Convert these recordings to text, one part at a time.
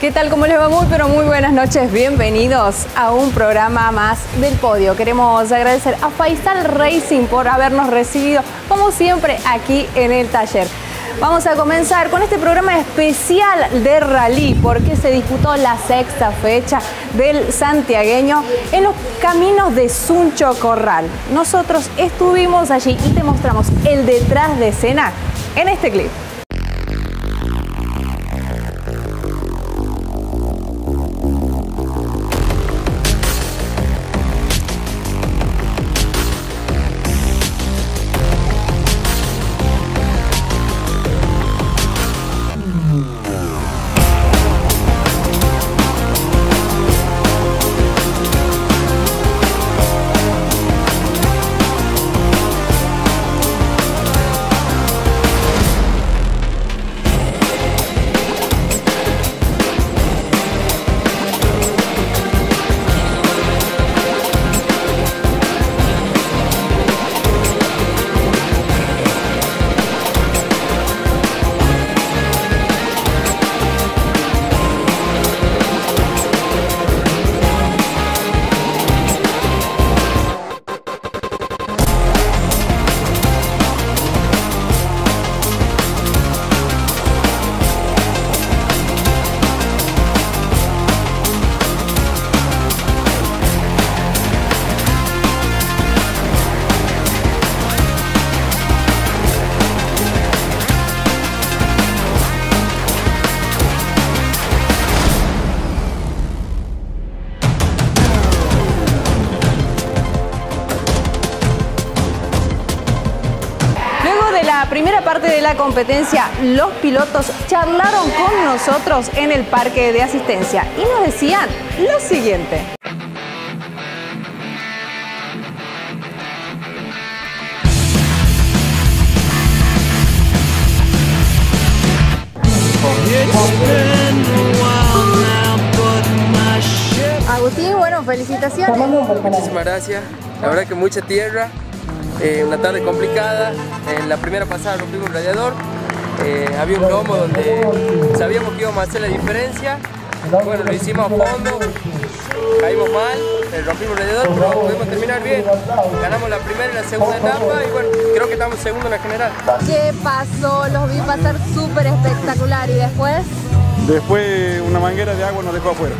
¿Qué tal? ¿Cómo les va? Muy, pero muy buenas noches. Bienvenidos a un programa más del podio. Queremos agradecer a Faisal Racing por habernos recibido, como siempre, aquí en el taller. Vamos a comenzar con este programa especial de rally porque se disputó la sexta fecha del santiagueño en los caminos de Suncho Corral. Nosotros estuvimos allí y te mostramos el detrás de escena en este clip. Primera parte de la competencia, los pilotos charlaron con nosotros en el parque de asistencia y nos decían lo siguiente. Agustín, bueno, felicitaciones. Muchísimas gracias. La verdad que mucha tierra, eh, una tarde complicada. En la primera pasada rompimos un radiador. Eh, había un lomo donde sabíamos que íbamos a hacer la diferencia. Bueno, lo hicimos a fondo, caímos mal, eh, rompimos el radiador, pero pudimos terminar bien. Ganamos la primera y la segunda etapa y bueno, creo que estamos segundo en la general. ¿Qué pasó? Los vi pasar súper espectacular y después... Después una manguera de agua nos dejó afuera.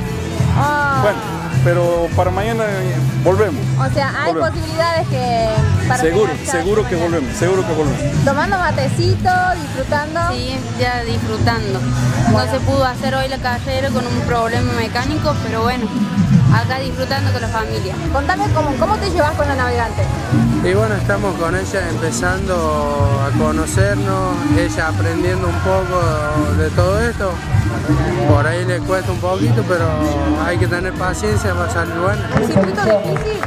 Ah, Bueno, pero para mañana eh, volvemos. o sea, hay volvemos. posibilidades que... para Seguro, seguro que mañana. volvemos, seguro que volvemos. Tomando matecito, disfrutando. Sí, ya disfrutando. No se pudo hacer hoy la carrera con un problema mecánico, pero bueno, acá disfrutando con la familia. Contame cómo, cómo te llevas con la navegante. Y bueno, estamos con ella empezando a conocernos, ella aprendiendo un poco de todo esto. Por ahí le cuesta un poquito, pero hay que tener paciencia para salir bueno. Un circuito difícil.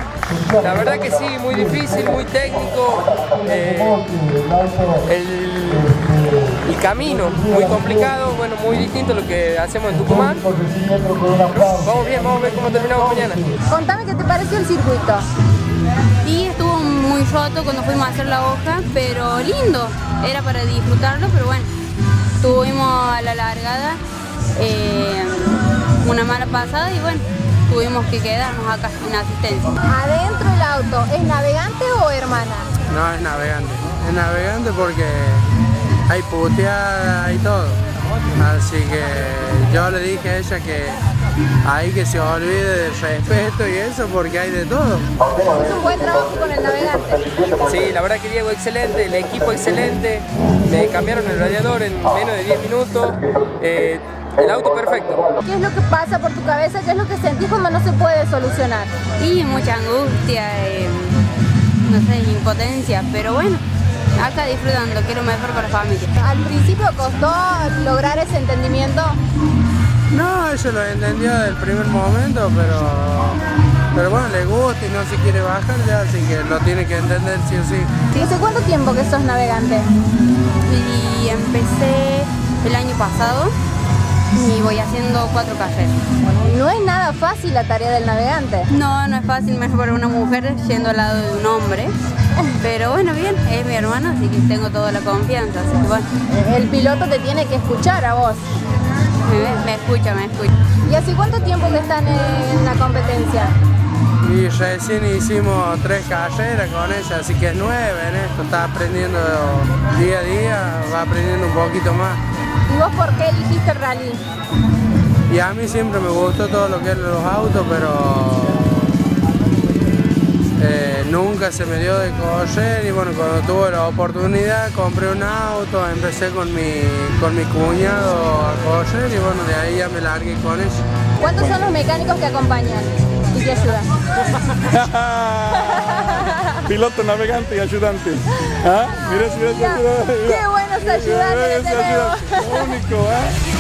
La verdad que sí, muy difícil, muy técnico. eh, el, el camino muy complicado, bueno, muy distinto a lo que hacemos en Tucumán. Vamos bien, vamos a ver cómo terminamos mañana. Contame qué te pareció el circuito. Y estuvo muy roto cuando fuimos a hacer la hoja, pero lindo. Era para disfrutarlo, pero bueno, tuvimos a la largada eh, una mala pasada y bueno, tuvimos que quedarnos acá en asistencia. Adentro el auto, ¿es navegante o hermana? No, es navegante. Es navegante porque hay puteada y todo. Así que yo le dije a ella que hay que se olvide del respeto y eso porque hay de todo. Es un buen trabajo con el navegante. Sí, la verdad que Diego excelente, el equipo excelente. Me cambiaron el radiador en menos de 10 minutos. eh, el auto perfecto. ¿Qué es lo que pasa por tu cabeza? ¿Qué es lo que sentís cuando no se puede solucionar? Y mucha angustia, eh, no sé, impotencia, pero bueno, acá disfrutando, quiero mejor para la familia. Al principio costó lograr ese entendimiento. No, ella lo entendió desde el primer momento, pero, pero bueno, le gusta y no se quiere bajar ya, así que lo tiene que entender sí o sí. ¿Hace cuánto tiempo que sos navegante? Y empecé el año pasado y voy haciendo cuatro carreras. No es nada fácil la tarea del navegante. No, no es fácil, menos para una mujer yendo al lado de un hombre. Pero bueno, bien, es mi hermano, así que tengo toda la confianza. Así que bueno. El piloto te tiene que escuchar a vos. Me, me escucha, me escucha. ¿Y hace cuánto tiempo que están en la competencia? Y recién hicimos tres carreras con ella, así que es nueve en esto, está aprendiendo día a día, va aprendiendo un poquito más. ¿Y vos por qué elegiste el rally? Y a mí siempre me gustó todo lo que eran los autos, pero eh, nunca se me dio de correr y bueno, cuando tuve la oportunidad compré un auto, empecé con mi, con mi cuñado a correr y bueno, de ahí ya me largué con eso. ¿Cuántos son los mecánicos que acompañan y que ayudan? Piloto, navegante y ayudante. ¿Ah? Mira si qué buenos ayudantes que tenemos. Único, ¿ah?